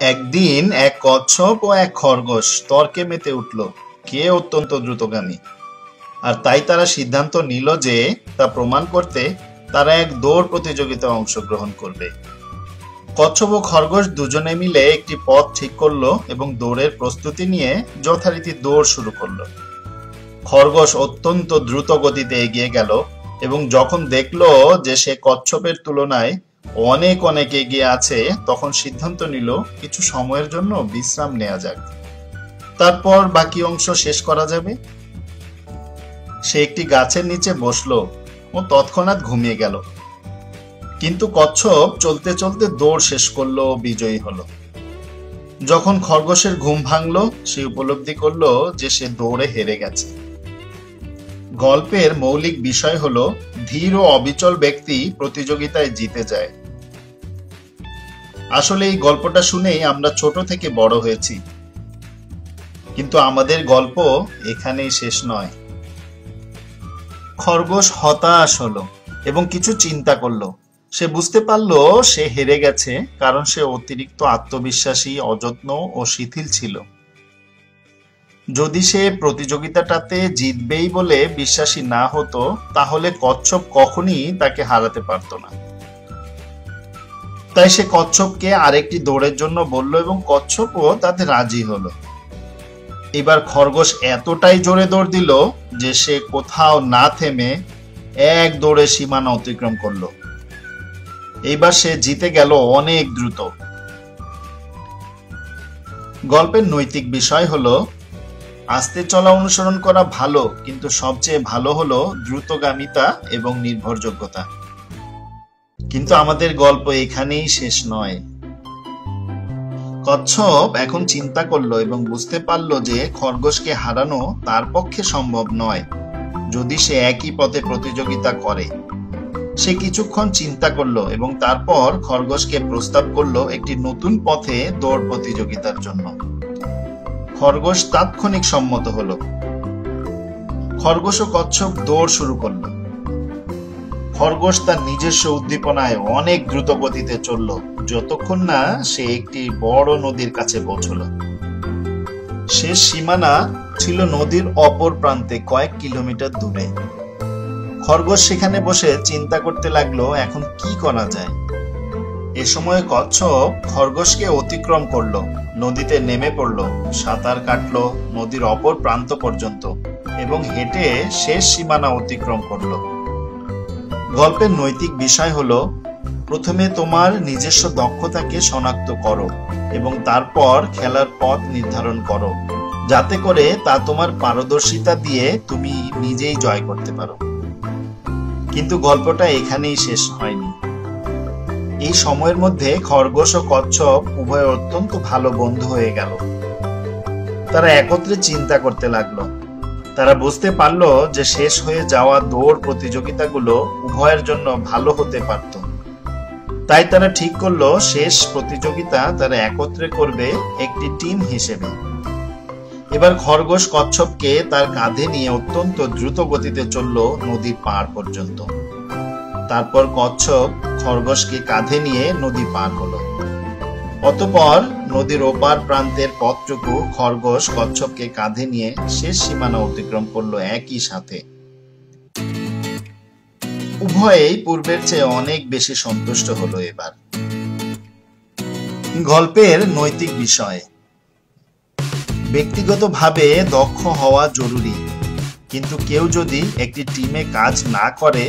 একদিন এক কচ্ছপ ও এক খরগোশ তর্কে মেতে উঠল, কে অত্যন্ত দ্রুতগামী। আর তাই তারা সিদ্ধান্ত নিল যে তা প্রমাণ করতে তারা এক দৌড় প্রতিযোগিতায় অংশগ্রহণ করবে। কচ্ছপ ও খরগোশ দুজনে মিলে একটি পথ ঠিক করল এবং দৌড়ের প্রস্তুতি নিয়ে যথারীতি দৌড় শুরু করল। খরগোশ অত্যন্ত দ্রুত গতিতে এগিয়ে গেল এবং যখন দেখল যে সে কচ্ছপের তুলনায় অনেক অনেক এগিয়ে আছে, তখন সিদ্ধান্ত নিল কিছু সময়ের জন্য বিশ্রাম নেওয়া যাক। তারপর বাকি অংশ শেষ করা যাবে। সে একটি গাছের নিচে বসল ও তৎক্ষণাৎ ঘুমিয়ে গেল। কিন্তু কচ্ছপ চলতে চলতে দৌড় শেষ করল বিজয়ী হলো। যখন খরগোশের ঘুম ভাঙলো, সে উপলব্ধি করল যে সে দৌড়ে হেরে গেছে। গল্পের মৌলিক বিষয় হলো, ধীর ও অবিচল ব্যক্তি প্রতিযোগিতায় জিতে যায়। আসলে এই গল্পটা শুনেই আমরা ছোট থেকে বড় হয়েছি। কিন্তু আমাদের গল্প এখানেই শেষ নয়। খরগোশ হতাশ হলো এবং কিছু চিন্তা করল। সে বুঝতে পারল সে হেরে গেছে, কারণ সে অতিরিক্ত আত্মবিশ্বাসী, অযত্ন ও শিথিল ছিল। যদি সে প্রতিযোগিতাটাতে জিতবেই বলে বিশ্বাসী না হতো, তাহলে কচ্ছপ কখনই তাকে হারাতে পারত না। তাই সে কচ্ছপকে আরেকটি দৌড়ের জন্য বলল এবং কচ্ছপও তাতে রাজি হলো। এবার খরগোশ এতটাই জোরে দৌড় দিল যে সে কোথাও না থেমে এক দৌড়ে সীমানা অতিক্রম করল। এইবার সে জিতে গেল অনেক দ্রুত। গল্পের নৈতিক বিষয় হলো আস্তে চলা অনুসরণ করা ভালো, কিন্তু সবচেয়ে ভালো হলো দ্রুতগামিতা এবং নির্ভরযোগ্যতা। কিন্তু আমাদের গল্প এখানেই শেষ নয়। কচ্ছপ এখন চিন্তা করল এবং বুঝতে পারল যে খরগোশকে হারানো তার পক্ষে সম্ভব নয়, যদি সে একই পথে প্রতিযোগিতা করে। সে কিছুক্ষণ চিন্তা করল এবং তারপর খরগোশকে প্রস্তাব করল একটি নতুন পথে দৌড় প্রতিযোগিতার জন্য। খরগোশ তাৎক্ষণিক সম্মত হল। খরগোশ ও কচ্ছপ দৌড় শুরু করল। খরগোশ তার নিজস্ব উদ্দীপনায় অনেক দ্রুত গতিতে চলল, যতক্ষণ না সে একটি বড় নদীর কাছে পৌঁছল। সে সীমানা ছিল নদীর অপর প্রান্তে কয়েক কিলোমিটার দূরে। খরগোশ সেখানে বসে চিন্তা করতে লাগল, এখন কি করা যায়? এ সময় কচ্ছপ খরগোশকে অতিক্রম করল, নদীতে নেমে পড়ল, সাঁতার কাটলো নদীর অপর প্রান্ত পর্যন্ত এবং হেঁটে শেষ সীমানা অতিক্রম করল। গল্পের নৈতিক বিষয় হল, প্রথমে তোমার নিজস্ব দক্ষতাকে শনাক্ত করো এবং তারপর খেলার পথ নির্ধারণ করো, যাতে করে তা তোমার পারদর্শিতা দিয়ে তুমি নিজেই জয় করতে পারো। কিন্তু গল্পটা এখানেই শেষ হয়নি। এই সময়ের মধ্যে খরগোশ ও কচ্ছপ উভয় অত্যন্ত ভালো বন্ধু হয়ে গেল। তারা একত্রে চিন্তা করতে লাগল। তারা বুঝতে পারল যে শেষ হয়ে যাওয়া দৌড় প্রতিযোগিতাগুলো উভয়ের জন্য ভালো হতে পারত। তাই তারা ঠিক করল, শেষ প্রতিযোগিতা তারা একত্রে করবে একটি টিম হিসেবে। এবার খরগোশ কচ্ছপকে তার কাঁধে নিয়ে অত্যন্ত দ্রুত গতিতে চলল নদীর পাড় পর্যন্ত। তারপর কচ্ছপ, খরগোশকে কাঁধে নিয়ে নদী পার হলো। অতপর নদীর ওপার প্রান্তের পথটুকু খরগোশ কচ্ছপকে কাঁধে নিয়ে শেষ সীমানা অতিক্রম করল একই সাথে। উভয়েই পূর্বের চেয়ে অনেক বেশি সন্তুষ্ট হলো এবার। গল্পের নৈতিক বিষয়। ব্যক্তিগতভাবে দক্ষ হওয়া জরুরি, কিন্তু কেউ যদি একটি টিমে কাজ না করে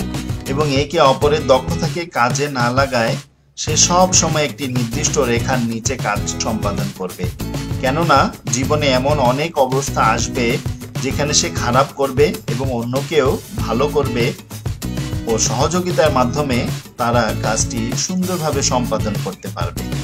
এবং একে অপরের দক্ষতাকে কাজে না লাগায় সে সব সময় একটি নির্দিষ্ট রেখার নিচে কাজ সম্পাদন করবে। কেননা, জীবনে এমন অনেক অবস্থা আসবে যেখানে সে খারাপ করবে এবং অন্যকেও ভালো করবে ও সহযোগিতার মাধ্যমে তারা কাজটি সুন্দরভাবে সম্পাদন করতে পারবে।